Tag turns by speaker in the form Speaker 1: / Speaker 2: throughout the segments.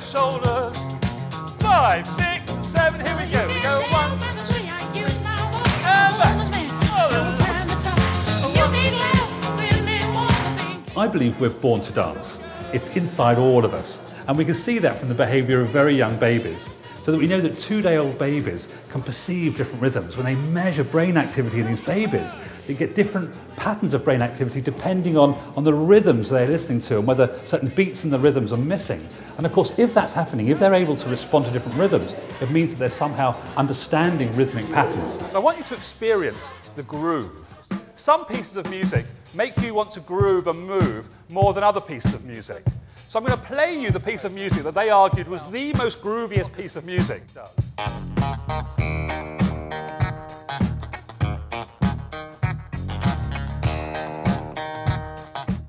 Speaker 1: shoulders. Five, six, seven, here we go. We go
Speaker 2: I believe we're born to dance. It's inside all of us. And we can see that from the behaviour of very young babies. So that we know that two-day-old babies can perceive different rhythms. When they measure brain activity in these babies, they get different patterns of brain activity depending on, on the rhythms they're listening to and whether certain beats in the rhythms are missing. And of course, if that's happening, if they're able to respond to different rhythms, it means that they're somehow understanding rhythmic patterns.
Speaker 1: So I want you to experience the groove. Some pieces of music make you want to groove and move more than other pieces of music. So I'm going to play you the piece of music that they argued was the most grooviest piece of music.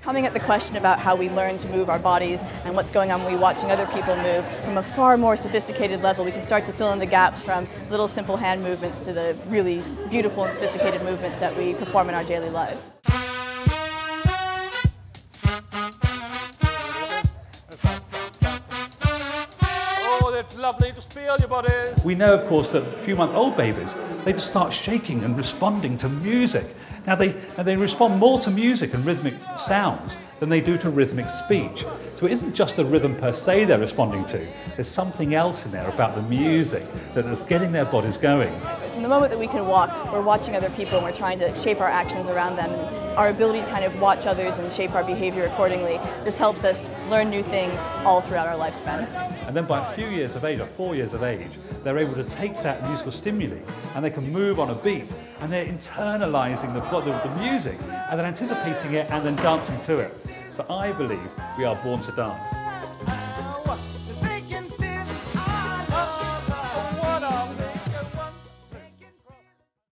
Speaker 3: Coming at the question about how we learn to move our bodies and what's going on when we're watching other people move from a far more sophisticated level, we can start to fill in the gaps from little simple hand movements to the really beautiful and sophisticated movements that we perform in our daily lives.
Speaker 1: It's lovely to feel your bodies.
Speaker 2: We know, of course, that a few month old babies, they just start shaking and responding to music. Now they, now they respond more to music and rhythmic sounds than they do to rhythmic speech. So it isn't just the rhythm per se they're responding to, there's something else in there about the music that is getting their bodies going.
Speaker 3: The moment that we can walk, we're watching other people and we're trying to shape our actions around them. And our ability to kind of watch others and shape our behavior accordingly, this helps us learn new things all throughout our lifespan.
Speaker 2: And then by a few years of age, or four years of age, they're able to take that musical stimuli and they can move on a beat and they're internalizing the, the, the music and then anticipating it and then dancing to it. So I believe we are born to dance.